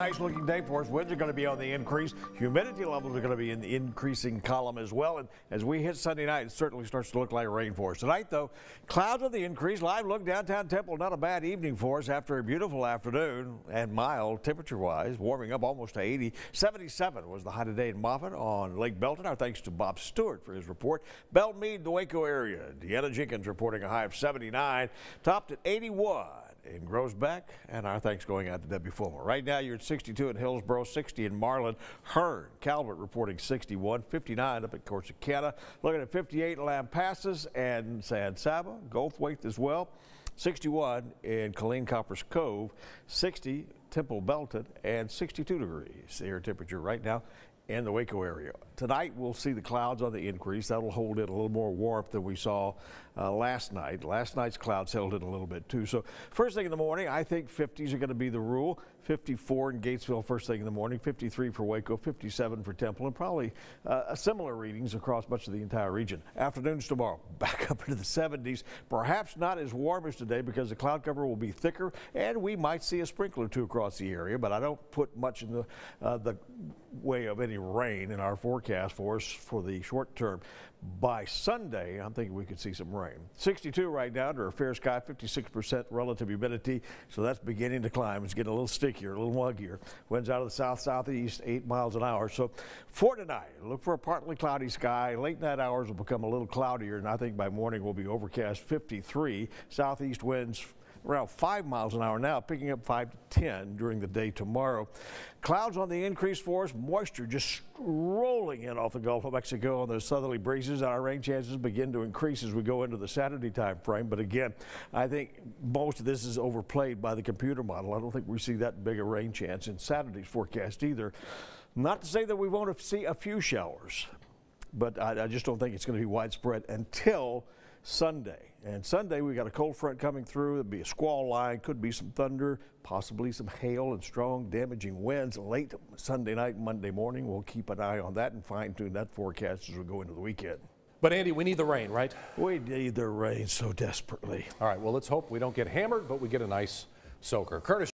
Nice looking day for us. Winds are going to be on the increase. Humidity levels are going to be in the increasing column as well. And as we hit Sunday night, it certainly starts to look like rain for us. Tonight, though, clouds on the increase. Live look downtown Temple. Not a bad evening for us after a beautiful afternoon and mild temperature wise, warming up almost to 80. 77 was the high today in Moffat on Lake Belton. Our thanks to Bob Stewart for his report. Bellmead, the Waco area. Deanna Jenkins reporting a high of 79, topped at 81 in Groesbeck, and our thanks going out to Debbie Fulmer. Right now, you're at 62 in Hillsboro, 60 in Marlin. Hearne, Calvert reporting 61, 59 up at Corsicana. Looking at 58 in Lampasas and San Saba, Goldthwaite as well. 61 in Killeen Copperas Cove, 60 Temple Belton, and 62 degrees air temperature right now in the Waco area. Tonight we'll see the clouds on the increase. That'll hold in a little more warmth than we saw uh, last night. Last night's clouds held in a little bit too. So first thing in the morning, I think 50s are going to be the rule. 54 in Gatesville first thing in the morning, 53 for Waco, 57 for Temple, and probably uh, similar readings across much of the entire region. Afternoons tomorrow, back up into the 70s. Perhaps not as warm as today because the cloud cover will be thicker, and we might see a sprinkler or two across the area, but I don't put much in the, uh, the way of any rain in our forecast for us for the short term. By Sunday, I'm thinking we could see some rain. 62 right now under a fair sky, 56% relative humidity, so that's beginning to climb. It's getting a little stickier, a little muggier. Winds out of the south southeast, 8 miles an hour. So for tonight, look for a partly cloudy sky. Late night hours will become a little cloudier, and I think by morning will be overcast 53. Southeast winds around 5 miles an hour now, picking up 5 to 10 during the day tomorrow. Clouds on the increase for us, moisture just rolling in off the Gulf of Mexico on those southerly breezes. and Our rain chances begin to increase as we go into the Saturday time frame. But again, I think most of this is overplayed by the computer model. I don't think we see that big a rain chance in Saturday's forecast either. Not to say that we won't see a few showers, but I, I just don't think it's going to be widespread until Sunday. And Sunday, we got a cold front coming through. There'll be a squall line, could be some thunder, possibly some hail and strong damaging winds late Sunday night, Monday morning. We'll keep an eye on that and fine tune that forecast as we go into the weekend. But Andy, we need the rain, right? We need the rain so desperately. All right, well, let's hope we don't get hammered, but we get a nice soaker. Curtis.